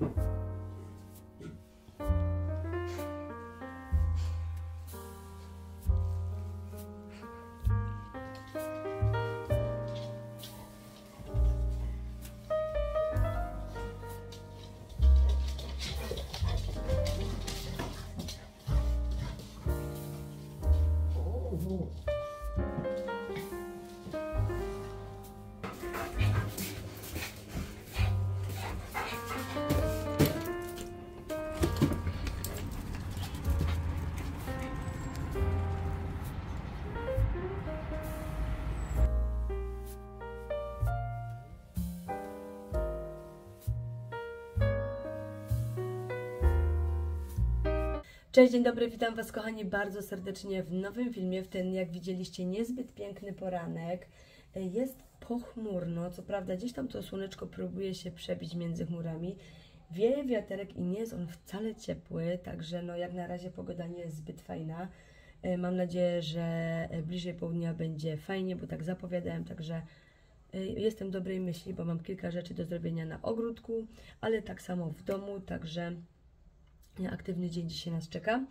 you. Cześć, dzień dobry, witam Was kochani bardzo serdecznie w nowym filmie, w ten jak widzieliście niezbyt piękny poranek. E, Jest pochmurno, co prawda gdzieś tam to słoneczko próbuje się przebić między chmurami. Wieje wiaterek i nie jest on wcale ciepły, także no jak na razie pogoda nie jest zbyt fajna. E, Mam nadzieję, że e, bliżej południa będzie fajnie, bo tak zapowiadałem, także jestem dobrej myśli, bo mam kilka rzeczy do zrobienia na ogródku, ale tak samo w domu, także aktywny dzień dzisiaj nas czeka.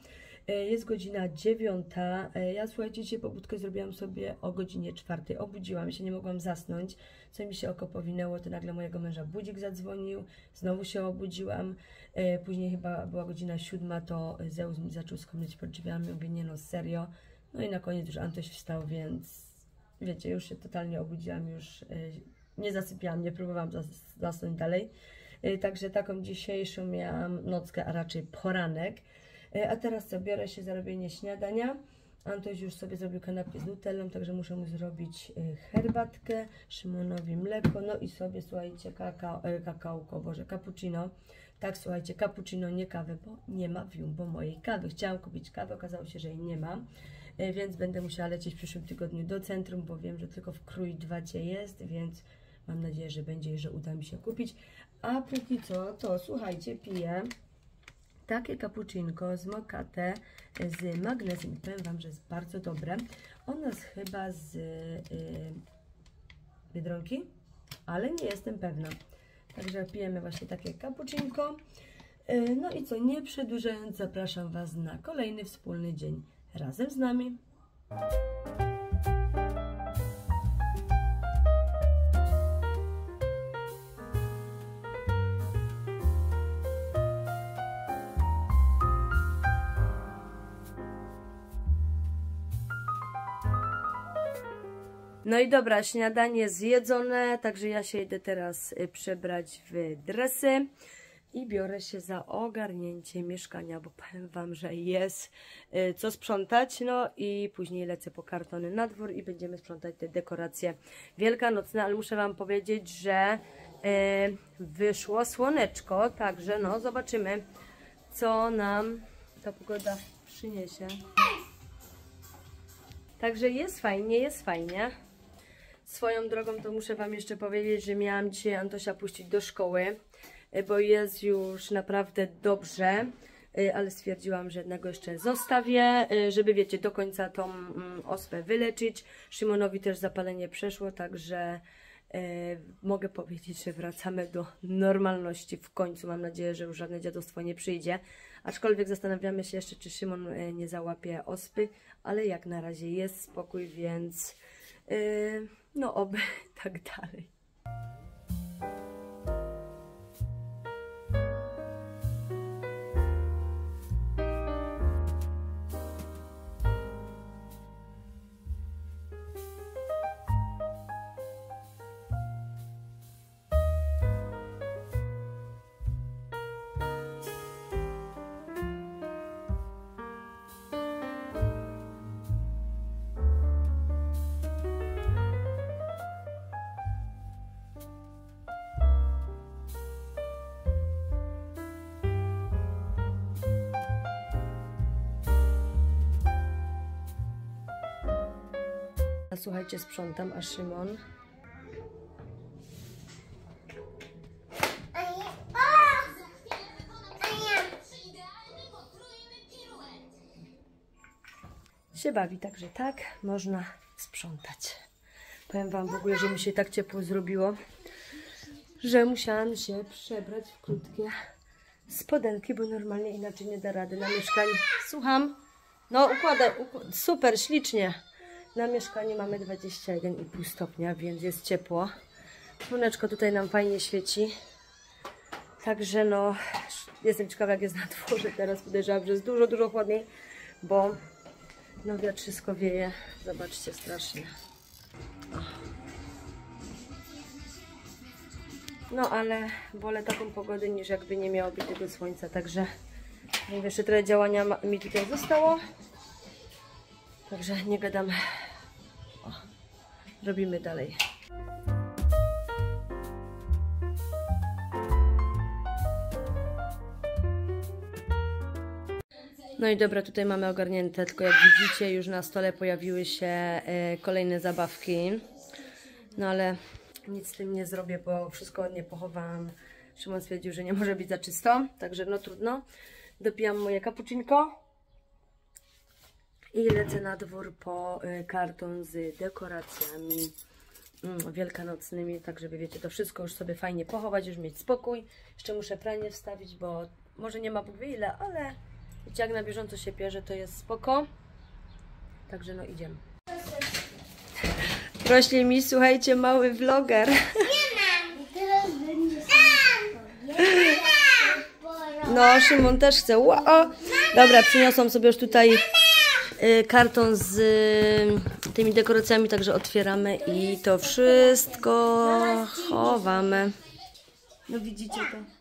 E, Jest godzina dziewiąta. E, Ja słuchajcie, dzisiaj pobudkę zrobiłam sobie o godzinie czwartej. Obudziłam się, nie mogłam zasnąć. Co mi się oko powinęło, to nagle mojego męża budzik zadzwonił. Znowu się obudziłam. E, Później chyba była godzina siódma, to Zeus mi zaczął skomleć pod drzwiami. Mówię, nie no, serio. No i na koniec już Antoś wstał, więc wiecie, już się totalnie obudziłam, już nie zasypiałam, nie próbowałam zas- zasnąć dalej. Y, Także taką dzisiejszą miałam nockę, a raczej poranek. Y, A teraz co, biorę się za robienie śniadania. Antoś już sobie zrobił kanapkę z nutellą, także muszę mu zrobić y, herbatkę, Szymonowi mleko, no i sobie, słuchajcie, kakao, kakałko, boże, cappuccino. Tak, słuchajcie, cappuccino, nie kawę, bo nie ma w Jumbo mojej kawy. Chciałam kupić kawę, okazało się, że jej nie ma, więc będę musiała lecieć w przyszłym tygodniu do centrum, bo wiem, że tylko w Krój 2 jest, więc mam nadzieję, że będzie że uda mi się kupić. A póki co, to słuchajcie, piję takie cappuccinko z mokate z magnezją. Powiem Wam, że jest bardzo dobre. Ono jest chyba z yy, Biedronki, ale nie jestem pewna. Także pijemy właśnie takie cappuccinko. Yy, no i co, nie przedłużając, zapraszam Was na kolejny wspólny dzień razem z nami. No i dobra, śniadanie zjedzone, także ja się idę teraz y, przebrać w dresy i biorę się za ogarnięcie mieszkania, bo powiem Wam, że jest y, co sprzątać, no i później lecę po kartony na dwór i będziemy sprzątać te dekoracje wielkanocne, ale muszę Wam powiedzieć, że y, wyszło słoneczko, także no zobaczymy, co nam ta pogoda przyniesie. Także jest fajnie, jest fajnie. Swoją drogą to muszę Wam jeszcze powiedzieć, że miałam dzisiaj Antosia puścić do szkoły, y, bo jest już naprawdę dobrze, y, ale stwierdziłam, że jednego jeszcze zostawię, y, żeby wiecie, do końca tą mm, ospę wyleczyć. Szymonowi też zapalenie przeszło, także mogę powiedzieć, że wracamy do normalności w końcu. Mam nadzieję, że już żadne dziadostwo nie przyjdzie. Aczkolwiek zastanawiamy się jeszcze, czy Szymon nie załapie ospy, ale jak na razie jest spokój, więc y, no oby tak dalej. Słuchajcie, sprzątam, a Szymon się bawi, także tak można sprzątać. Powiem Wam w ogóle, że mi się tak ciepło zrobiło, że musiałam się przebrać w krótkie spodenki, bo normalnie inaczej nie da rady na mieszkaniu. Słucham? No układaj, uk super, ślicznie. Na mieszkaniu mamy 21,5 stopnia, więc jest ciepło. Słoneczko tutaj nam fajnie świeci. Także no, jestem ciekawa jak jest na dworze teraz. Podejrzewam, że jest dużo, dużo chłodniej, bo no wiatrzysko wieje. Zobaczcie, strasznie. No ale wolę taką pogodę niż jakby nie miało być tego słońca, także mówię, jeszcze tyle działania mi tutaj zostało. Także nie gadam. O, robimy dalej. No i dobra, tutaj mamy ogarnięte, tylko jak widzicie już na stole pojawiły się e, kolejne zabawki. No ale nic z tym nie zrobię, bo wszystko ładnie pochowałam. Szymon stwierdził, że nie może być za czysto, także no trudno. Dopijam moje cappuccinko i lecę na dwór po y, karton z dekoracjami mm, wielkanocnymi, tak żeby wiecie, to wszystko już sobie fajnie pochować, już mieć spokój. Jeszcze muszę pranie wstawić, bo może nie ma Bóg wie ile, ale wiecie, jak na bieżąco się pierze, to jest spoko. Także no idziemy. Rośnie mi, słuchajcie, mały vloger. No, Szymon też chce. Wow. Dobra, przyniosłam sobie już tutaj karton z y, tymi dekoracjami, także otwieramy i to wszystko chowamy. No widzicie to.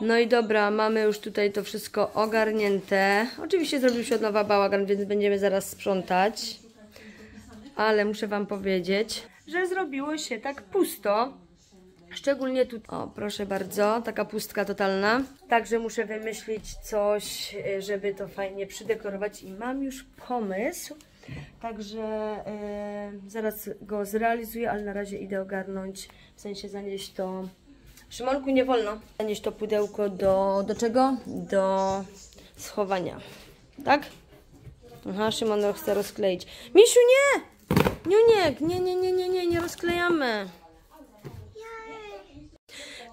No i dobra, mamy już tutaj to wszystko ogarnięte. Oczywiście zrobił się od nowa bałagan, więc będziemy zaraz sprzątać. Ale muszę Wam powiedzieć, że zrobiło się tak pusto. Szczególnie tu, o proszę bardzo, taka pustka totalna. Także muszę wymyślić coś, y, żeby to fajnie przydekorować i mam już pomysł. Także yy, zaraz go zrealizuję, ale na razie idę ogarnąć, w sensie zanieść to Szymonku, nie wolno zanieść to pudełko do, do czego? Do schowania. Tak? Aha, Szymon chce rozkleić. Misiu, nie! Niuniek, nie, nie, nie, nie, nie, nie rozklejamy.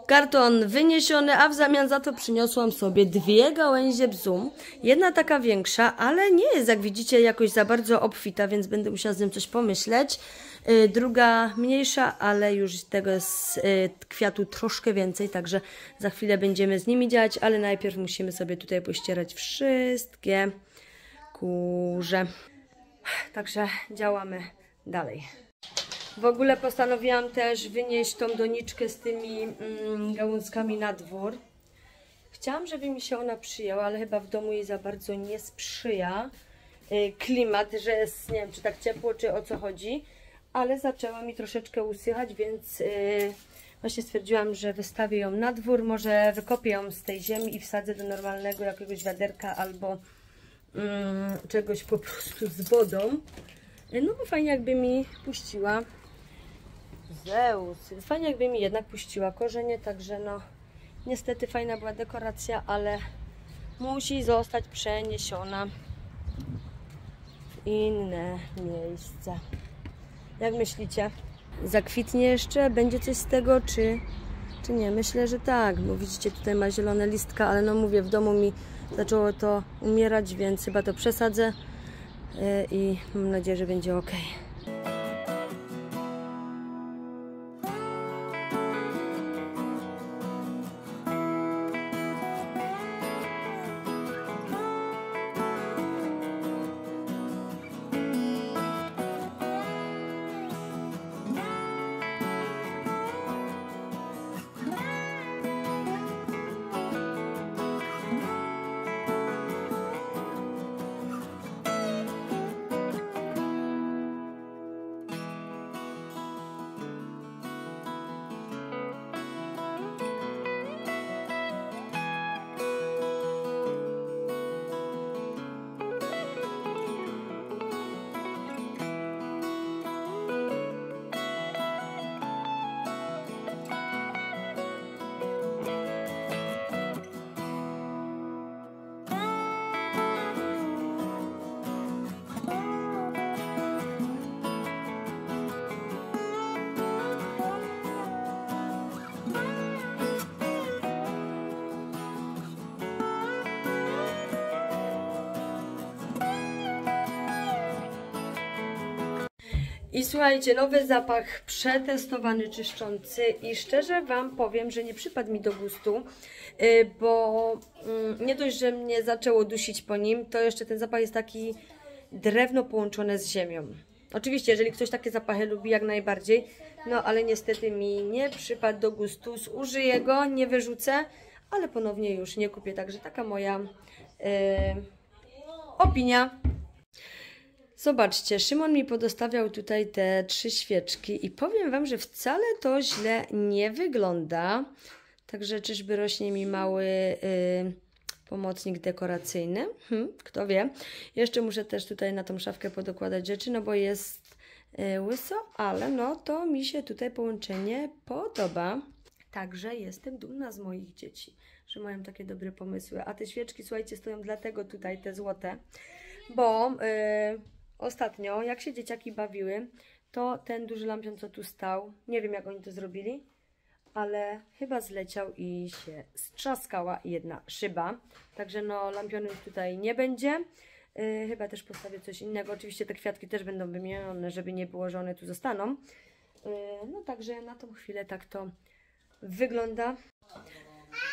Karton wyniesiony, a w zamian za to przyniosłam sobie dwie gałęzie bzum. Jedna taka większa, ale nie jest, jak widzicie, jakoś za bardzo obfita, więc będę musiała z nim coś pomyśleć. Y, druga mniejsza, ale już tego jest y, kwiatu troszkę więcej, także za chwilę będziemy z nimi działać, ale najpierw musimy sobie tutaj pościerać wszystkie kurze. Także działamy dalej. W ogóle postanowiłam też wynieść tą doniczkę z tymi mm, gałązkami na dwór. Chciałam, żeby mi się ona przyjęła, ale chyba w domu jej za bardzo nie sprzyja y, klimat, że jest, nie wiem, czy tak ciepło, czy o co chodzi ale zaczęła mi troszeczkę usychać, więc yy, właśnie stwierdziłam, że wystawię ją na dwór, może wykopię ją z tej ziemi i wsadzę do normalnego jakiegoś wiaderka albo yy, czegoś po prostu z wodą. Yy, no bo fajnie jakby mi puściła Zeus, fajnie jakby mi jednak puściła korzenie, także no Niestety fajna była dekoracja, ale musi zostać przeniesiona w inne miejsce. Jak myślicie? Zakwitnie jeszcze? Będzie coś z tego, czy, czy nie? Myślę, że tak, bo widzicie, tutaj ma zielone listka, ale no mówię, w domu mi zaczęło to umierać, więc chyba to przesadzę yy, i mam nadzieję, że będzie ok. I słuchajcie, nowy zapach przetestowany, czyszczący i szczerze Wam powiem, że nie przypadł mi do gustu, y, bo mm, nie dość, że mnie zaczęło dusić po nim, to jeszcze ten zapach jest taki drewno połączone z ziemią. Oczywiście, jeżeli ktoś takie zapachy lubi, jak najbardziej, no ale niestety mi nie przypadł do gustu, zużyję go, nie wyrzucę, ale ponownie już nie kupię, także taka moja yy, opinia. Zobaczcie, Szymon mi podostawiał tutaj te trzy świeczki i powiem Wam, że wcale to źle nie wygląda. Także czyżby rośnie mi mały y, pomocnik dekoracyjny? Hm, kto wie. Jeszcze muszę też tutaj na tą szafkę podokładać rzeczy, no bo jest y, łyso, ale no to mi się tutaj połączenie podoba. Także jestem dumna z moich dzieci, że mają takie dobre pomysły. A te świeczki, słuchajcie, stoją dlatego tutaj, te złote, bo... Y, ostatnio, jak się dzieciaki bawiły, to ten duży lampion, co tu stał, nie wiem jak oni to zrobili, ale chyba zleciał i się strzaskała jedna szyba. Także no, lampionu tutaj nie będzie. Yy, chyba też postawię coś innego. Oczywiście te kwiatki też będą wymienione, żeby nie było, że one tu zostaną. Yy, no także na tą chwilę tak to wygląda.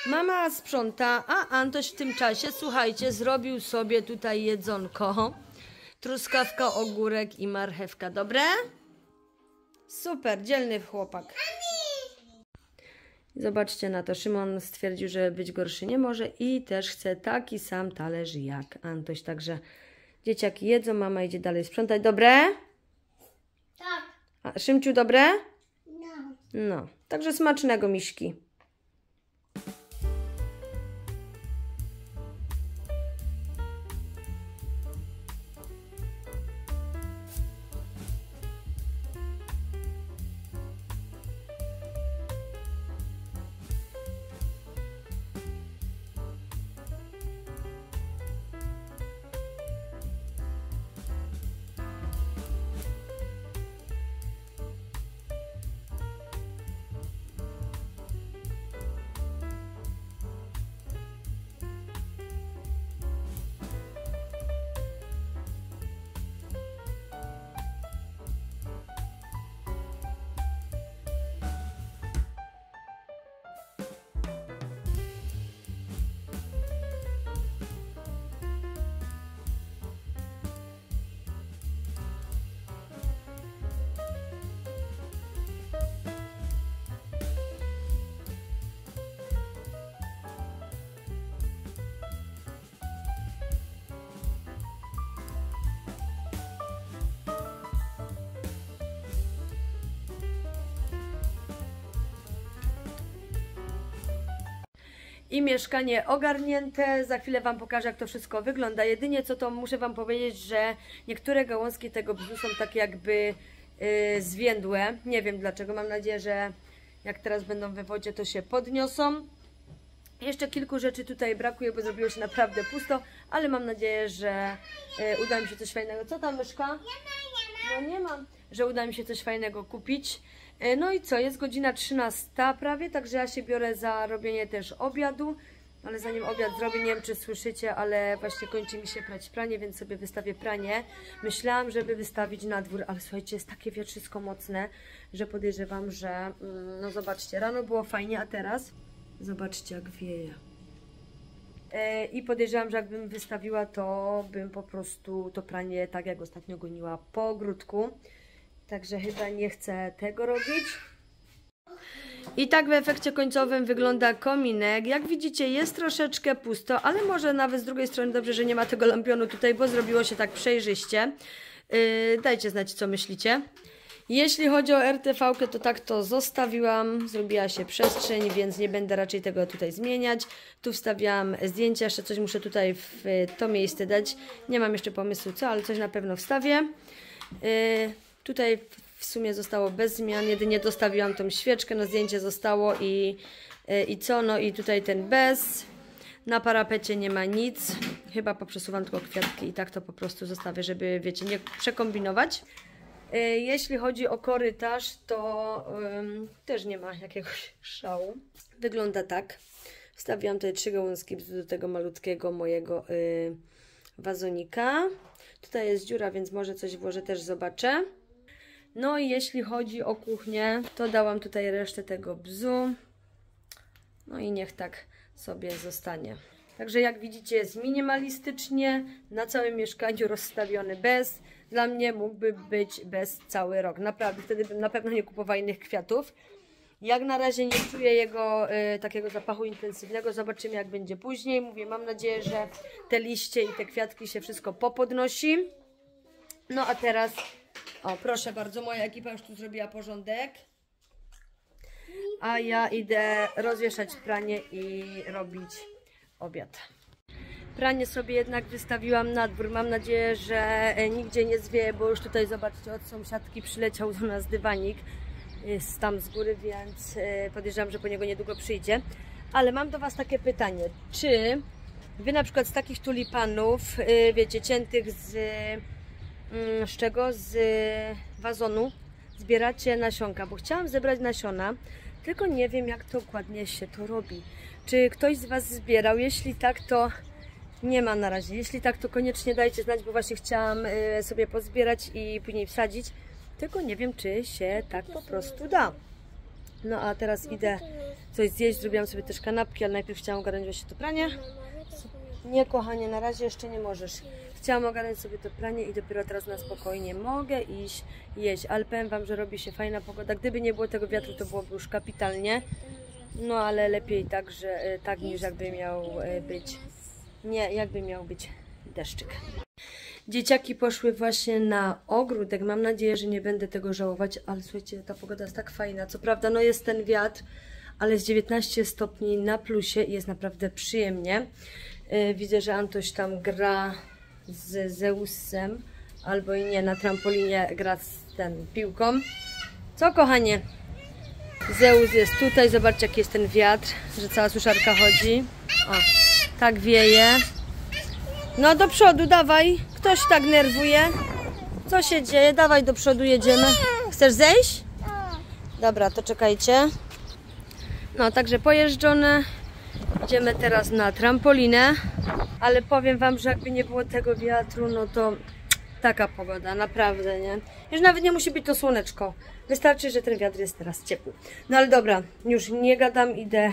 Mama sprząta, a Antoś w tym czasie, słuchajcie, zrobił sobie tutaj jedzonko truskawka, ogórek i marchewka. Dobre? Super, dzielny chłopak. Zobaczcie na to. Szymon stwierdził, że być gorszy nie może i też chce taki sam talerz jak Antoś. Także dzieciaki jedzą, mama idzie dalej sprzątać. Dobre? Tak. A, Szymciu, dobre? No. No, także smacznego miśki. I mieszkanie ogarnięte. Za chwilę Wam pokażę, jak to wszystko wygląda. Jedynie co to muszę Wam powiedzieć, że niektóre gałązki tego bzu są takie jakby yy, zwiędłe. Nie wiem dlaczego. Mam nadzieję, że jak teraz będą we wodzie, to się podniosą. Jeszcze kilku rzeczy tutaj brakuje, bo zrobiło się naprawdę pusto, ale mam nadzieję, że e, uda mi się coś fajnego. Co tam, myszka? No nie mam. Że uda mi się coś fajnego kupić. E, No i co, jest godzina 13 prawie, także ja się biorę za robienie też obiadu. Ale zanim obiad zrobię, nie wiem czy słyszycie, ale właśnie kończy mi się prać pranie, więc sobie wystawię pranie. Myślałam, żeby wystawić na dwór, ale słuchajcie, jest takie wietrzysko mocne, że podejrzewam, że mm, no zobaczcie, rano było fajnie, a teraz zobaczcie jak wieje. E, I podejrzewam, że jakbym wystawiła, to bym po prostu to pranie tak jak ostatnio goniła po ogródku. Także chyba nie chcę tego robić. I tak w efekcie końcowym wygląda kominek. Jak widzicie jest troszeczkę pusto, ale może nawet z drugiej strony dobrze, że nie ma tego lampionu tutaj, bo zrobiło się tak przejrzyście. Yy, dajcie znać co myślicie. Jeśli chodzi o RTV, to tak to zostawiłam. Zrobiła się przestrzeń, więc nie będę raczej tego tutaj zmieniać. Tu wstawiałam zdjęcia, jeszcze coś muszę tutaj w to miejsce dać. Nie mam jeszcze pomysłu co, ale coś na pewno wstawię. Yy, tutaj w sumie zostało bez zmian, jedynie dostawiłam tą świeczkę, no zdjęcie zostało i, yy, i co? No i tutaj ten bez. Na parapecie nie ma nic. Chyba poprzesuwam tylko kwiatki i tak to po prostu zostawię, żeby wiecie, nie przekombinować. Yy, Jeśli chodzi o korytarz, to ym, też nie ma jakiegoś szału. Wygląda tak. Wstawiłam tutaj trzy gałązki do tego malutkiego mojego yy, wazonika. Tutaj jest dziura, więc może coś włożę, też zobaczę. No i jeśli chodzi o kuchnię, to dałam tutaj resztę tego bzu. No i niech tak sobie zostanie. Także jak widzicie jest minimalistycznie, na całym mieszkaniu rozstawiony bez. Dla mnie mógłby być bez cały rok. Naprawdę, wtedy bym na pewno nie kupowała innych kwiatów. Jak na razie nie czuję jego y, takiego zapachu intensywnego. Zobaczymy jak będzie później. Mówię, mam nadzieję, że te liście i te kwiatki się wszystko popodnosi. No a teraz, o proszę bardzo, moja ekipa już tu zrobiła porządek. A ja idę rozwieszać pranie i robić obiad. Pranie sobie jednak wystawiłam na dwór. Mam nadzieję, że e, nigdzie nie zwieje, bo już tutaj zobaczcie, od sąsiadki przyleciał do nas dywanik. Jest tam z góry, więc e, podejrzewam, że po niego niedługo przyjdzie. Ale mam do Was takie pytanie. Czy Wy na przykład z takich tulipanów, e, wiecie, ciętych z, z czego? Z wazonu zbieracie nasionka? Bo chciałam zebrać nasiona, tylko nie wiem jak dokładnie się to robi. Czy ktoś z Was zbierał? Jeśli tak, to nie ma na razie. Jeśli tak, to koniecznie dajcie znać, bo właśnie chciałam y, sobie pozbierać i później wsadzić. Tylko nie wiem, czy się tak po prostu da. No a teraz idę coś zjeść. Zrobiłam sobie też kanapki, ale najpierw chciałam ogarnąć właśnie to pranie. Nie, kochanie, na razie jeszcze nie możesz. Chciałam ogarnąć sobie to pranie i dopiero teraz na spokojnie mogę iść jeść. Ale powiem Wam, że robi się fajna pogoda. Gdyby nie było tego wiatru, to byłoby już kapitalnie. No ale lepiej tak, że e, tak niż jakby miał e, być. Nie, jakby miał być deszczyk. Dzieciaki poszły właśnie na ogródek. Mam nadzieję, że nie będę tego żałować, ale słuchajcie, ta pogoda jest tak fajna. Co prawda, no jest ten wiatr, ale jest 19 stopni na plusie jest naprawdę przyjemnie. Yy, Widzę, że Antoś tam gra z Zeusem, albo i nie, na trampolinie gra z ten piłką. Co, kochanie? Zeus jest tutaj, zobaczcie jaki jest ten wiatr, że cała suszarka chodzi. O, tak wieje. No do przodu, dawaj. Ktoś tak nerwuje. Co się dzieje? Dawaj do przodu, jedziemy. Chcesz zejść? Dobra, to czekajcie. No, także pojeżdżone. Idziemy teraz na trampolinę. Ale powiem Wam, że jakby nie było tego wiatru, no to taka pogoda, naprawdę, nie? Już nawet nie musi być to słoneczko. Wystarczy, że ten wiatr jest teraz ciepły. No ale dobra, już nie gadam, idę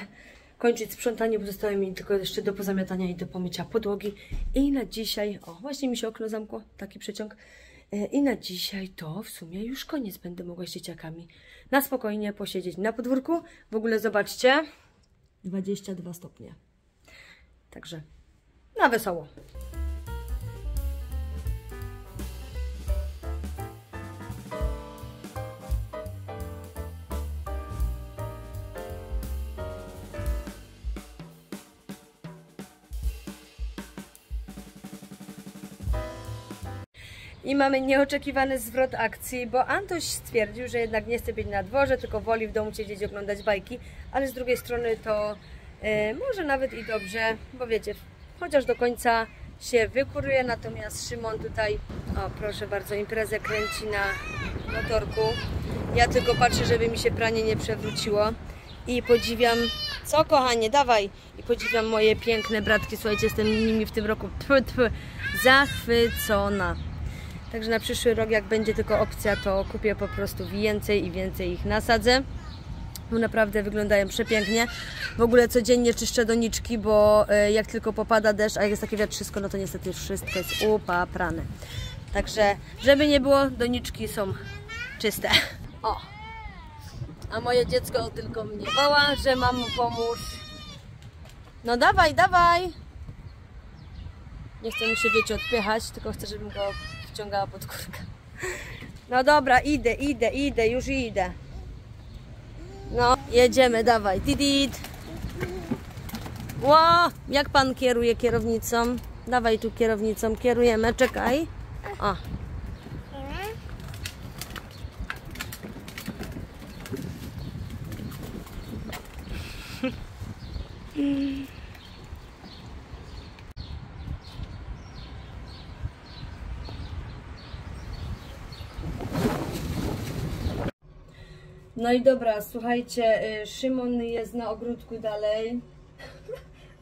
kończyć sprzątanie, bo zostało mi tylko jeszcze do pozamiatania i do pomycia podłogi. I na dzisiaj, o właśnie mi się okno zamkło, taki przeciąg. E, I na dzisiaj to w sumie już koniec. Będę mogła z dzieciakami na spokojnie posiedzieć na podwórku. W ogóle zobaczcie, 22 stopnie. Także na wesoło. I mamy nieoczekiwany zwrot akcji, bo Antoś stwierdził, że jednak nie chce być na dworze, tylko woli w domu siedzieć i oglądać bajki, ale z drugiej strony to E, może nawet i dobrze, bo wiecie, chociaż do końca się wykuruje, natomiast Szymon tutaj, o proszę bardzo, imprezę kręci na motorku. Ja tylko patrzę, żeby mi się pranie nie przewróciło. I podziwiam, co kochanie, dawaj, i podziwiam moje piękne bratki, słuchajcie, jestem nimi w tym roku tfu, tfu, zachwycona. Także na przyszły rok, jak będzie tylko opcja, to kupię po prostu więcej i więcej ich nasadzę. Bo naprawdę wyglądają przepięknie. W ogóle codziennie czyszczę doniczki, bo e, jak tylko popada deszcz, a jak jest takie wiatrzysko, no to niestety wszystko jest upaprane. Także, żeby nie było, doniczki są czyste. O! A moje dziecko tylko mnie woła, że mam mu pomóż. No dawaj, dawaj! Nie chcę mu się, wiecie, odpychać, tylko chcę, żebym go wciągała pod kurkę. No dobra, idę, idę, idę, już idę. No, jedziemy, dawaj. Didit. Ło, jak pan kieruje kierownicą? Dawaj tu kierownicą, kierujemy, czekaj. O. No i dobra, słuchajcie, y, Szymon jest na ogródku dalej.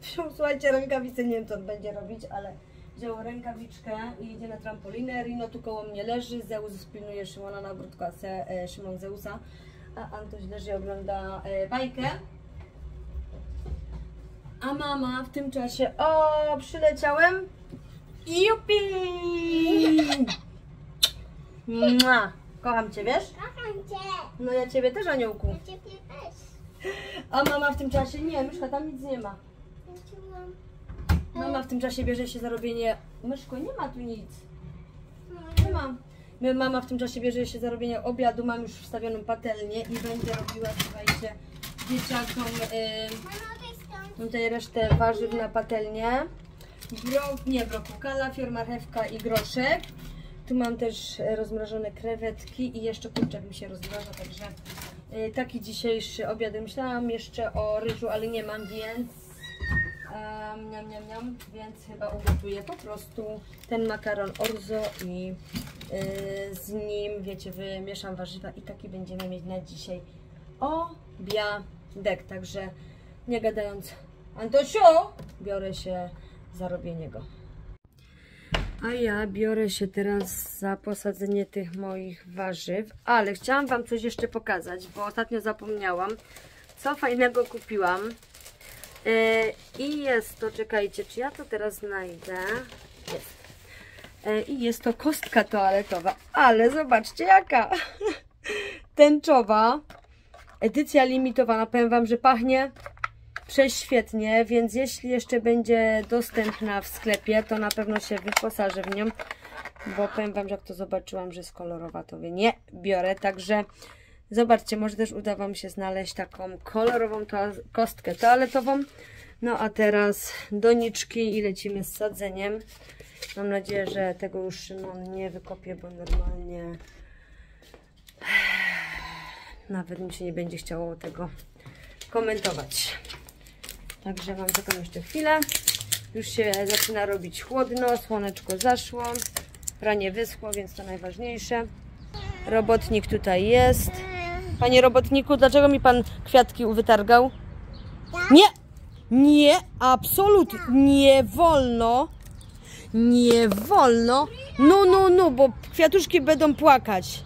Słuchajcie, rękawice, nie wiem co on będzie robić, ale wziął rękawiczkę i idzie na trampolinę. Rino tu koło mnie leży, Zeus pilnuje Szymona na ogródku, a se, e, Szymon Zeusa. A Antoś leży i ogląda e, bajkę. A mama w tym czasie, o, przyleciałem. Jupi! Mua. Kocham Cię, wiesz? Kocham cię. No ja Ciebie też, aniołku. Ja ciebie też. A mama w tym czasie, nie, myszka, tam nic nie ma. Mama w tym czasie bierze się za robienie, myszko, nie ma tu nic. Nie ma. My- Mama w tym czasie bierze się za robienie obiadu, mam już wstawioną patelnię i będzie robiła, słuchajcie, dzieciakom y, stąd. tutaj resztę warzyw na patelnię. Bro, nie broku, kalafior, marchewka i groszek. Tu mam też e, rozmrożone krewetki i jeszcze kurczak mi się rozmraża, także e, taki dzisiejszy obiad. Myślałam jeszcze o ryżu, ale nie mam, więc um, niam, niam, niam, więc chyba ugotuję po prostu ten makaron orzo i e, z nim, wiecie, wymieszam warzywa i taki będziemy mieć na dzisiaj obiadek. Także nie gadając, Antosiu, biorę się za robienie go. A ja biorę się teraz za posadzenie tych moich warzyw, ale chciałam Wam coś jeszcze pokazać, bo ostatnio zapomniałam, co fajnego kupiłam. Yy, I jest to, czekajcie, czy ja to teraz znajdę? Jest. Yy, I jest to kostka toaletowa, ale zobaczcie jaka! Tęczowa, edycja limitowana, powiem Wam, że pachnie prześwietnie, więc jeśli jeszcze będzie dostępna w sklepie, to na pewno się wyposażę w nią, bo powiem Wam, że jak to zobaczyłam, że jest kolorowa, to wie, nie biorę, także zobaczcie, może też uda Wam się znaleźć taką kolorową to kostkę toaletową. No a teraz doniczki i lecimy z sadzeniem. Mam nadzieję, że tego już Szymon nie wykopie, bo normalnie nawet mi się nie będzie chciało tego komentować. Także Wam czekam jeszcze chwilę. Już się zaczyna robić chłodno, słoneczko zaszło, pranie wyschło, więc to najważniejsze. Robotnik tutaj jest. Panie robotniku, dlaczego mi Pan kwiatki wytargał? Nie! Nie, absolutnie nie wolno. Nie wolno. No, no, no, bo kwiatuszki będą płakać.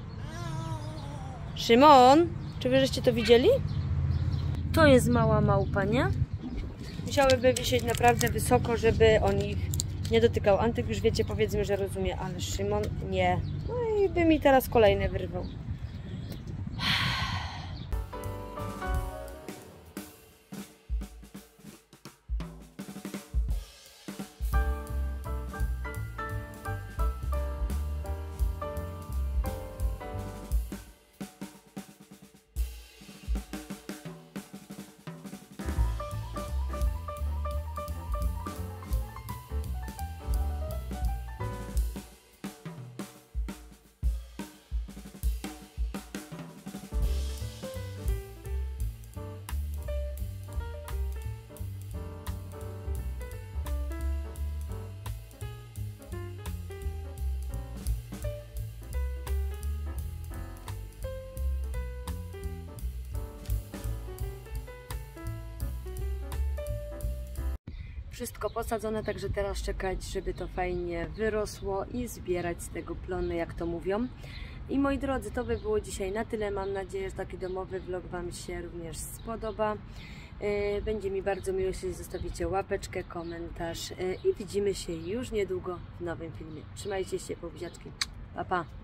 Szymon, czy wy żeście to widzieli? To jest mała małpa, nie? Musiałyby wisieć naprawdę wysoko, żeby on ich nie dotykał. Antyk już wiecie, powiedzmy, że rozumie, ale Szymon nie. No i by mi teraz kolejne wyrwał. Wszystko posadzone, także teraz czekać, żeby to fajnie wyrosło i zbierać z tego plony, jak to mówią. I moi drodzy, to by było dzisiaj na tyle. Mam nadzieję, że taki domowy vlog Wam się również spodoba. Yy, Będzie mi bardzo miło, jeśli zostawicie łapeczkę, komentarz yy, i widzimy się już niedługo w nowym filmie. Trzymajcie się, pobuziaczki. Pa, pa!